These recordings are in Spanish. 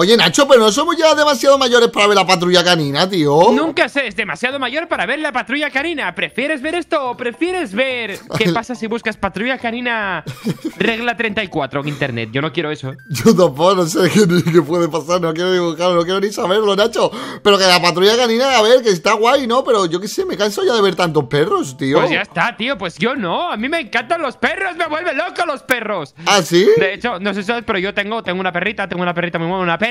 Oye, Nacho, pero no somos ya demasiado mayores para ver la patrulla canina, tío. Nunca se es demasiado mayor para ver la patrulla canina. ¿Prefieres ver esto o prefieres ver qué pasa si buscas patrulla canina regla 34 en internet? Yo no quiero eso. Yo tampoco, no sé qué, qué puede pasar, no quiero dibujarlo, no quiero ni saberlo, Nacho. Pero que la patrulla canina, a ver, que está guay, ¿no? Pero yo qué sé, me canso ya de ver tantos perros, tío. Pues ya está, tío, pues yo no. A mí me encantan los perros, me vuelven loco los perros. ¿Ah, sí? De hecho, no sé si sabes, pero yo tengo, tengo una perrita, tengo una perrita muy buena, una perra.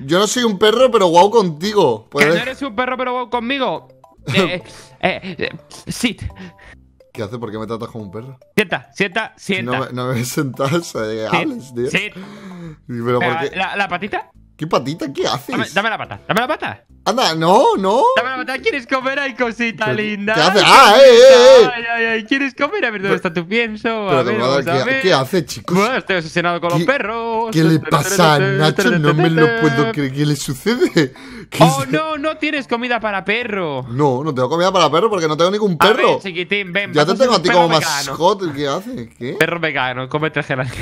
Yo no soy un perro, pero guau contigo. ¿Que no eres un perro pero wow conmigo? Eh, eh, eh, sit. ¿Qué hace? ¿Por qué me tratas como un perro? Sienta, sienta, Si sienta. no, me, no me sentas, eh, tío. sit. Pero la patita? ¿Qué patita? ¿Qué haces? Dame, dame la pata, dame la pata. Anda, no, no. Dame la pata, ¿quieres comer? Ay, cosita ¿Qué- linda. qué hace? Ay, Ah, eh, eh, eh. Ay, ay, ay, ¿quieres comer? A ver, ¿dónde está tu pienso? Pero A ver, a a ¿qué, ver. qué hace, chicos? Bueno, estoy obsesionado con los ¿Qué- perros. ¿Qué le pasa a Nacho? No me lo puedo creer. ¿Qué le sucede? ¿Qué Oh, es- no, no tienes comida para perro. No, no tengo comida para perro porque no tengo ningún A perro. ver, chiquitín, ven. ya te tengo a ti como mascota. ¿Qué hace? ¿Qué? Perro vegano, cómete el geranio.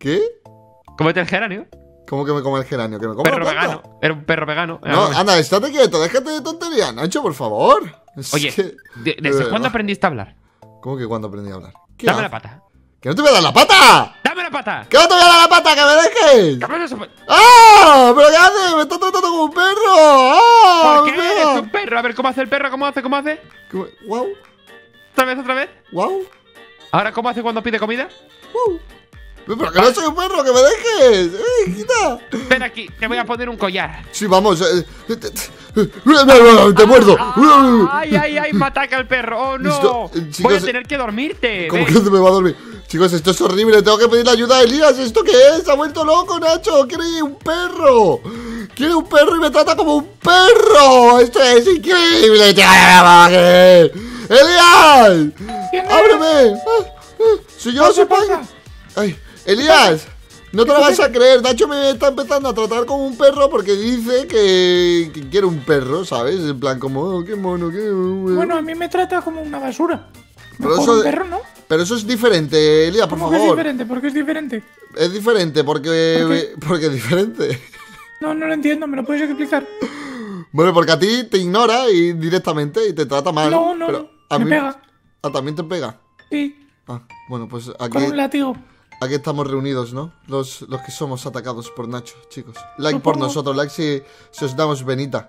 ¿Qué? Cómete el geranio. ¿Cómo que me come el geranio? ¿Que me come Perro vegano. Era un perro vegano. No, Ah, anda, estate quieto, déjate de tontería, Nacho, por favor. Es Oye, que- ¿de- de ¿desde verdad. cuándo aprendiste a hablar? ¿Cómo que cuando aprendí a hablar? ¿Qué Dame hace? la pata. ¡Que no te voy a dar la pata! ¡Dame la pata! ¡Que no te voy a dar la pata, que me dejes! ¿Qué? ¿Por ¡Ah! ¿Pero qué hace? ¡Me está tratando como un perro! ¡Ah! qué mira! eres un perro? A ver, ¿cómo hace el perro? ¿Cómo hace? ¿Cómo hace? ¿Cómo? ¡Guau! ¿Otra vez, otra vez? ¡Guau! ¿Ahora cómo hace cuando pide comida? ¡Guau! ¡Pero que no soy un perro, que me dejes! ¡Ey, quita! Ven aquí, te voy a poner un collar. Sí, vamos. eh, eh, te- te- ¡Te muerdo! Ah, ¡Ay, ay, ay! ¡Me ataca el perro! ¡Oh, no! Esto, eh, Voy a tener que dormirte. ¿Cómo ven. que me va a dormir? Chicos, esto es horrible. Tengo que pedirle ayuda a Elías. ¿Esto qué es? Ha vuelto loco, Nacho. Quiere un perro. Quiere un perro y me trata como un perro. Esto es increíble. ¡Elías! ¡Ábreme! Ah, ah, Soy yo, ¿Qué soy? Pai. Ay, Elías. No te lo vas a creer. Nacho me está empezando a tratar como un perro porque dice que, que quiere un perro, ¿sabes? En plan, como, oh, qué mono, qué. Bueno, a mí me trata como una basura. Pero eso un perro, ¿no? Pero eso es diferente, Elías, por ¿Cómo que es diferente? ¿Por qué es diferente? Es diferente porque. ¿Por qué? Porque es diferente. No, no lo entiendo, ¿me lo puedes explicar? Bueno, porque a ti te ignora y directamente y te trata mal. No, no, pero no. a Me mí- pega. Ah, también te pega. Sí, Ah, bueno, pues aquí, con un látigo. Aquí estamos reunidos, ¿no? Los, los que somos atacados por Nacho, chicos. Like por nosotros, like si, si os damos venita.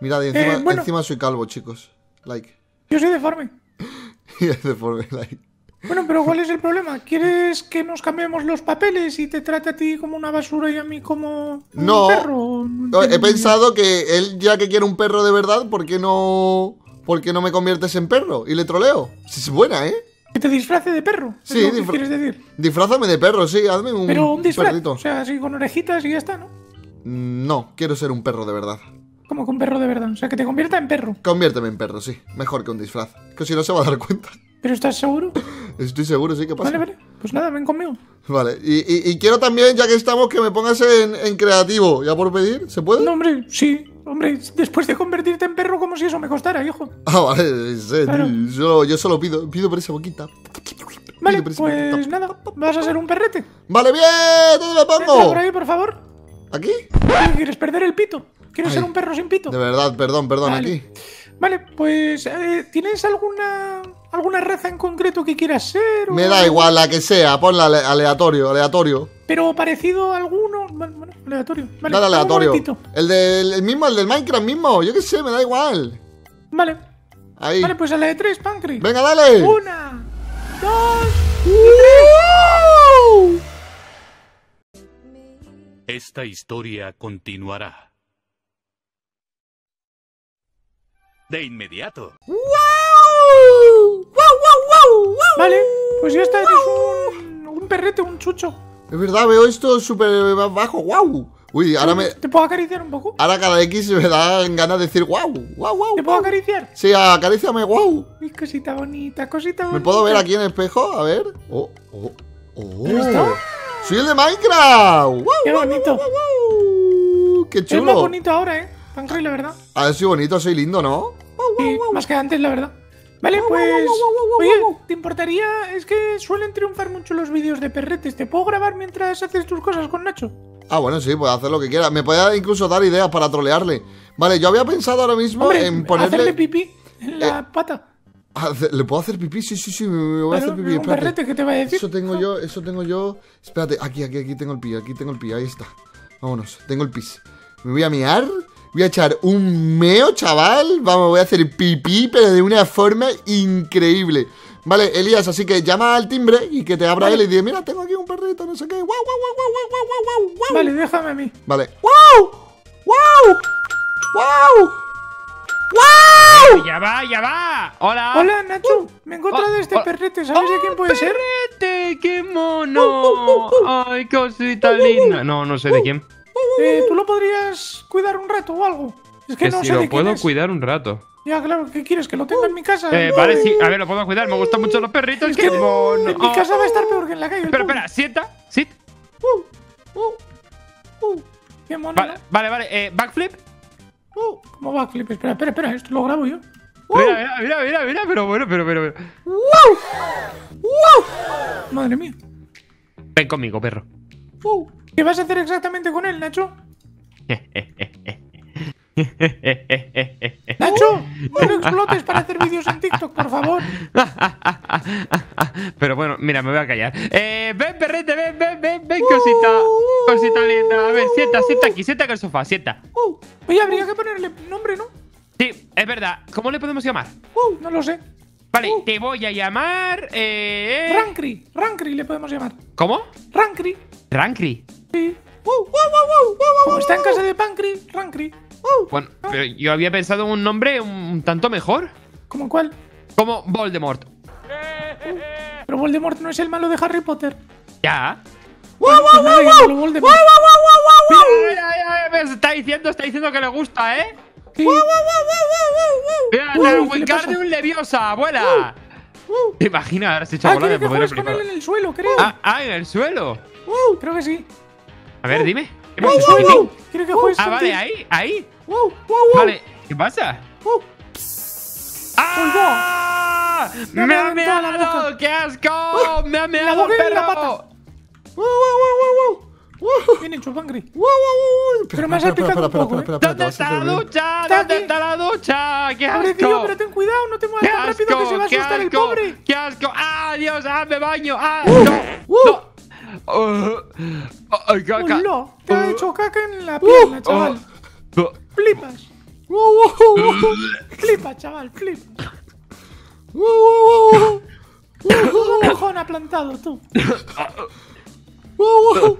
Mirad, y encima, Eh, bueno. encima soy calvo, chicos. Like. Yo soy deforme. Y es deforme, like. Bueno, pero ¿cuál es el problema? ¿Quieres que nos cambiemos los papeles y te trate a ti como una basura y a mí como un No. perro? No He pensado que él, ya que quiere un perro de verdad, ¿por qué no. ¿Por qué no me conviertes en perro? Y le troleo. Si es buena, ¿eh? Que te disfrace de perro. ¿es Sí, lo que disfra- quieres decir? Disfrázame de perro, sí, hazme un, Pero un disfraz. perrito. O sea, así con orejitas y ya está, ¿no? Mm, No, quiero ser un perro de verdad. Como con perro de verdad. O sea, que te convierta en perro. Conviérteme en perro, sí. Mejor que un disfraz. Que si no se va a dar cuenta. ¿Pero estás seguro? Estoy seguro, sí, que pasa. Vale, vale. Pues nada, ven conmigo. Vale, y, y- y quiero también, ya que estamos, que me pongas en, en creativo. ¿Ya por pedir? ¿Se puede? No, hombre, sí. Hombre, después de convertirte en perro, como si eso me costara, hijo. Ah, vale, sí, Claro. yo, yo solo pido, pido por esa boquita. Vale, pues boquita. nada. Vas a ser un perrete. Vale, bien, ¿dónde me pongo? por ahí, por favor. ¿Aquí? ¿Qué ¿Quieres perder el pito? ¿Quieres Ay. ser un perro sin pito? De verdad, perdón, perdón, Vale. aquí. Vale, pues eh, ¿tienes alguna alguna raza en concreto que quieras ser? o Me da igual la que sea, ponla ale- aleatorio, aleatorio. Pero parecido a alguno. Bueno, aleatorio. Vale, Dale aleatorio. El del el mismo, el del Minecraft mismo, yo qué sé, me da igual. Vale, Ahí. vale, pues a la de tres, Pancri. Venga, dale. Una, dos. Esta historia continuará. De inmediato. Vale, pues ya está, eres un, un perrete, un chucho. Es verdad, veo esto súper bajo, wow. Uy, ahora me. ¿Te puedo acariciar un poco? Ahora cada X me dan ganas de decir wow, wow, wow. ¿Te puedo acariciar? Sí, acaríciame, wow. Uy, cosita bonita, cosita bonita. ¿Me puedo ver aquí en el espejo? A ver. Oh, oh, oh. ¿Has visto? Soy el de Minecraft. Wow, Qué wow, bonito. wow, wow, wow. Qué Es más chulo. bonito ahora, ¿eh? Pancri, la verdad. Ah, soy bonito, soy lindo, ¿no? Sí, más que antes, la verdad. Vale, pues. Oye, ¿te importaría? Es que suelen triunfar mucho los vídeos de perretes. ¿Te puedo grabar mientras haces tus cosas con Nacho? Ah, bueno, sí, puede hacer lo que quiera. Me puede incluso dar ideas para trolearle. Vale, yo había pensado ahora mismo Hombre, en ponerle. hacerle pipí en la pata. Hace- ¿Le puedo hacer pipí? Sí, sí, sí, me voy a hacer pipí. un perrete que te va a decir. Eso tengo yo, eso tengo yo. Espérate, aquí, aquí, aquí tengo el pis, aquí tengo el pis, ahí está. Vámonos, tengo el pis. Me voy a miar, voy a echar un meo, chaval. Vamos, voy a hacer pipí, pero de una forma increíble. Vale, Elías, así que llama al timbre y que te abra él y dice, mira, tengo aquí un perrito, no sé qué. Guau, guau, guau, guau, guau, guau, guau. Vale, déjame a mí. Vale. ¡Wow! ¡Wow! ¡Wow! ¡Wow! ¡Ya va, ya va! ¡Hola! Hola, Nacho. Me he encontrado Oh, este oh, perrete. ¿Sabes de ¡Oh, quién puede ser? perrete! ¡Qué mono! ¡Ay, cosita linda! No, no sé de quién. Eh, ¿Tú lo podrías cuidar un rato o algo? Es que, Que no si sé lo puedo cuidar un rato. Ya, claro, ¿qué quieres? ¿Que lo tenga en mi casa? Eh, vale, sí. A ver, lo puedo cuidar. Me gustan mucho los perritos. Es ¡Qué que mono! En mi casa va a estar peor que en la calle. el Espera. Sienta. Sit. Qué mono. Vale, vale, vale. Eh, backflip. ¿Cómo va, Clip? Espera, espera, espera. Esto lo grabo yo. Mira, mira, mira, mira, mira, pero bueno, pero, pero, pero. Madre mía. Ven conmigo, perro. ¿Qué vas a hacer exactamente con él, Nacho? Nacho, no lo explotes para hacer vídeos en TikTok, por favor. Pero bueno, mira, me voy a callar. Eh, ven, perrete, ven, ven, ven, ven, cosita. Cosita linda. A ver, sienta, sienta aquí, sienta en el sofá, sienta. Oye, habría que ponerle nombre, ¿no? Sí, es verdad. ¿Cómo le podemos llamar? No lo sé. Vale, te voy a llamar. Eh. Rancry. Rancry le podemos llamar. ¿Cómo? Rancry. Rancry. Está en casa de Pancry, Rancry. Bueno, pero yo había pensado en un nombre un tanto mejor. ¿Como cuál? Como Voldemort. Pero Voldemort no es el malo de Harry Potter. Ya. Pues. Mira, mira, mira, mira, está diciendo, está diciendo que le gusta, ¿eh? Sí. Mira, Uy, el ¿qué le pasa? Wingardium Leviosa, abuela. ¿Te imaginas ahora se echa Ah, bola de poder con él en el suelo, creo. Ah, ah, en el suelo. Creo que sí. A ver, dime. ¿Qué En el pasa? suelo. Quiere que juegues Ah, vale, ahí, ahí. Vale, ¿qué pasa? ¡Ah! Me ha ¡Me ha reventado la meado! ¡Qué asco! ¡Me ha meado boca el y la perro! pata. Bien hecho, Pancry. Pero me has espera, un poco, ¿Dónde está la ducha? ¿Dónde está la ducha? ¡Qué Pobrecillo, asco! pero ten cuidado, no te ¡Qué muevas tan rápido que se va a qué asustar el asco! pobre. ¡Qué asco! ¡Ah, Dios! ¡Ah, me baño! ¡Ah, no! ¡No! Uh, ¡Ay, caca! Hola, te ha hecho caca en la pierna, chaval. Oh. Flipas. Flipas, chaval, flipas. Un mojón ha plantado tú. Hola.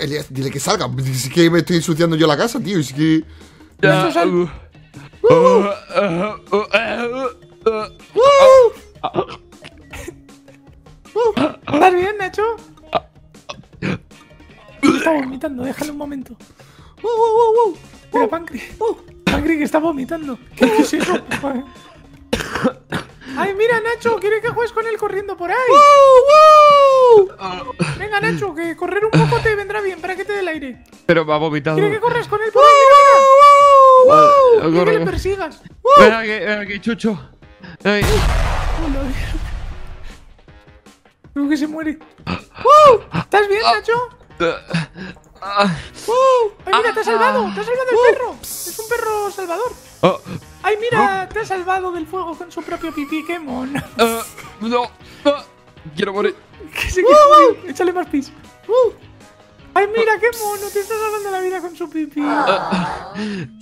Elías, dile que salga. Es que me estoy ensuciando yo la casa, tío. Es que. ¿Estás bien, Nacho? Está vomitando, déjale un momento. Mira, Pancri. Pancri que está vomitando. ¿Qué es eso? Ay, mira, Nacho, quiere que juegues con él corriendo por ahí. Venga, Nacho, que correr un poco te vendrá bien para que te dé el aire. Pero me ha vomitado. ¿Quiere que corras con él Ah, que corre. le persigas. Ven aquí, ven aquí, chucho. Ay. Hola. Creo que se muere. ¿Estás bien, Nacho? Ah, Ay, mira, te ha salvado. Te ha salvado el perro. Es un perro salvador. oh, Ay, mira, te ha salvado del fuego con su propio pipí. Qué mono. ah, no. ah, Quiero morir. Que se quiere morir. Échale más pis. Ay, mira, qué mono. Te está salvando la vida con su pipí.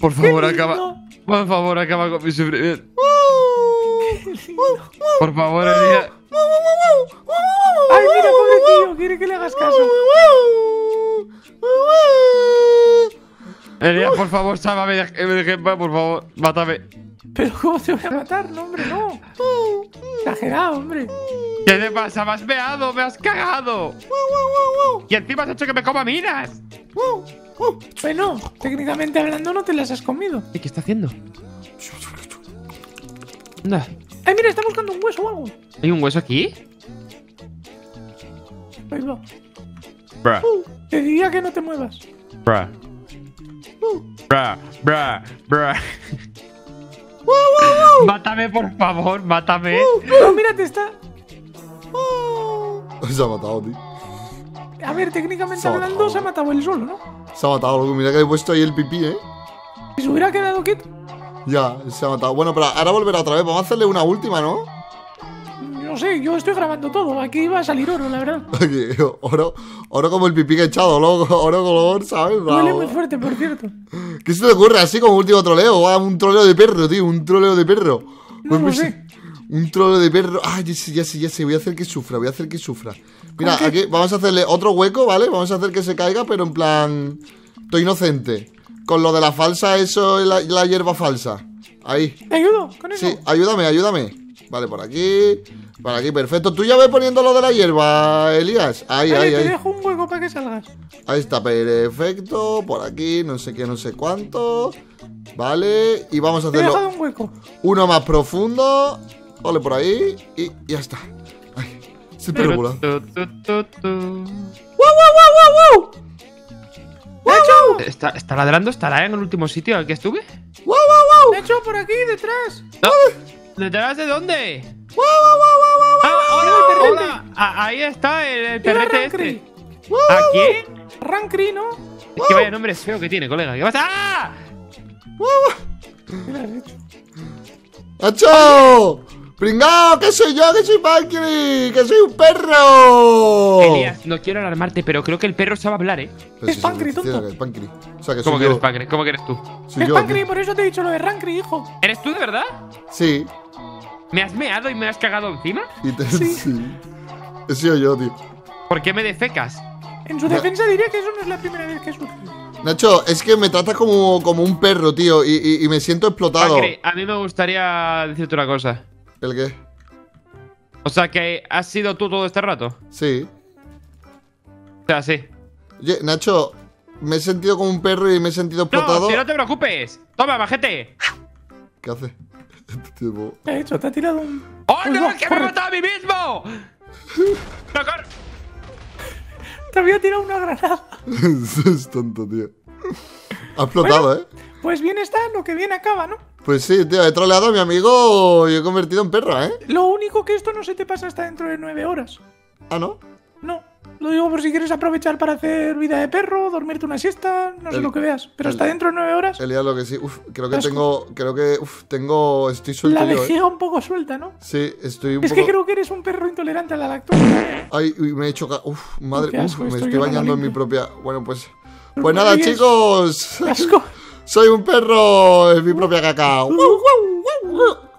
Por favor, acaba. Por favor, acaba con mi sufrimiento. Por favor, Elías. Ay, mira, pobre tío. Quiere que le hagas caso. Elías, por favor, sálvame. por favor. Mátame. Pero ¿cómo te voy a matar? No, hombre, no. Exagerado, hombre. ¿Qué te pasa? Me has meado, me has cagado. Y encima has hecho que me coma minas. Bueno, técnicamente hablando no te las has comido. ¿Qué está haciendo? Anda. Ay, mira, está buscando un hueso o algo. ¿Hay un hueso aquí? Ahí va. Bruh. Te diría que no te muevas. Bruh. Bruh, bruh, bruh. Mátame, por favor, mátame. No, mírate, está. Se ha matado, tío. A ver, técnicamente Se hablando, se ha matado él solo, ¿no? Se ha matado, loco. Mira que he puesto ahí el pipí, ¿eh? Si se hubiera quedado quieto. Ya, se ha matado. Bueno, pero ahora volverá otra vez. Vamos a hacerle una última, ¿no? No sé, yo estoy grabando todo. Aquí va a salir oro, la verdad. Aquí, oro, oro como el pipí que he echado, loco. Oro color, ¿sabes? Huele muy fuerte, por cierto. ¿Qué se te ocurre así como último troleo? Un troleo de perro, tío. Un troleo de perro. No Pues, lo pues, sé. Un troleo de perro. Ah, ya sé, ya sé, ya sé. Voy a hacer que sufra, voy a hacer que sufra. Mira, aquí vamos a hacerle otro hueco, ¿vale? Vamos a hacer que se caiga, pero en plan. Estoy inocente. Con lo de la falsa, eso, la, la hierba falsa. Ahí. ¿Te ayudo con eso? Sí, ayúdame, ayúdame. Vale, por aquí. Por aquí, perfecto. Tú ya ves poniendo lo de la hierba, Elías. Ahí, Vale, ahí, te ahí. dejo un hueco para que salgas. Ahí está, perfecto. Por aquí, no sé qué, no sé cuánto. Vale, y vamos a Te he dejado hacerlo un hueco. uno más profundo. Vale, por ahí. Y ya está. Ay, tu, tu, tu. ¡Nacho! ¿Está, ¿Está ladrando? ¿Estará en el último sitio al que estuve? ¡Wow, wow, wow! ¡Nacho, por aquí, detrás! No. ¿Detrás de dónde? ¡Wow, wow, wow, wow, Ah, hola, el perrete. hola. Ah, ahí está el, el perrete este. ¿A quién? Rancri, ¿no? Es que vaya nombre feo que tiene, colega. ¿Qué pasa? ¡Ah! ¿Qué le has hecho? ¡Nacho! ¡Pringao! ¡Que soy yo! ¡Que soy Pankri! ¡Que soy un perro! Elías, no quiero alarmarte, pero creo que el perro sabe hablar, ¿eh? Pero Es soy- tonto. Es Pankri. O sea, que ¿Cómo que eres? ¿Cómo que eres tú? Soy Es yo, Pancri, por eso te he dicho lo de Rancri, hijo. ¿Eres tú de verdad? Sí. ¿Me has meado y me has cagado encima? Y te, sí. He sido yo, tío. ¿Por qué me defecas? En su defensa diría que eso no es la primera vez que sucede. Nacho, es que me tratas como, como un perro, tío, y, y- y me siento explotado. A mí me gustaría decirte una cosa. ¿El qué? O sea, que has sido tú todo este rato. Sí. O sea, sí. Oye, Nacho, me he sentido como un perro y me he sentido explotado. No, si no te preocupes. Toma, majete. ¿Qué hace? Este tipo. ¿Qué ha hecho? Te ha tirado un. ¡Oh, no! ¡Que me he matado a mí mismo! ¡No, corre! Te había tirado una granada. es tonto, tío. Ha explotado, ¿eh? Pues bien está, lo que bien acaba, ¿no? Pues sí, tío, he troleado a mi amigo y he convertido en perro, ¿eh? Lo único que esto no se te pasa hasta dentro de nueve horas. Ah, ¿no? No. Lo digo por si quieres aprovechar para hacer vida de perro, dormirte una siesta, no sé El- lo que veas. Pero el- hasta dentro de nueve horas, Elías, lo que sí. Uf, creo que Asco. tengo. Creo que. Uf, tengo. Estoy suelto la yo, ¿eh? vejiga un poco suelta, ¿no? Sí, estoy un Es poco. que creo que eres un perro intolerante a la lactosa. Ay, uy, me he hecho. Uf, madre. Uf, me esto estoy bañando en mi propia. Bueno, pues. Pues nada, chicos. ¡Qué asco! Soy un perro es mi propia caca.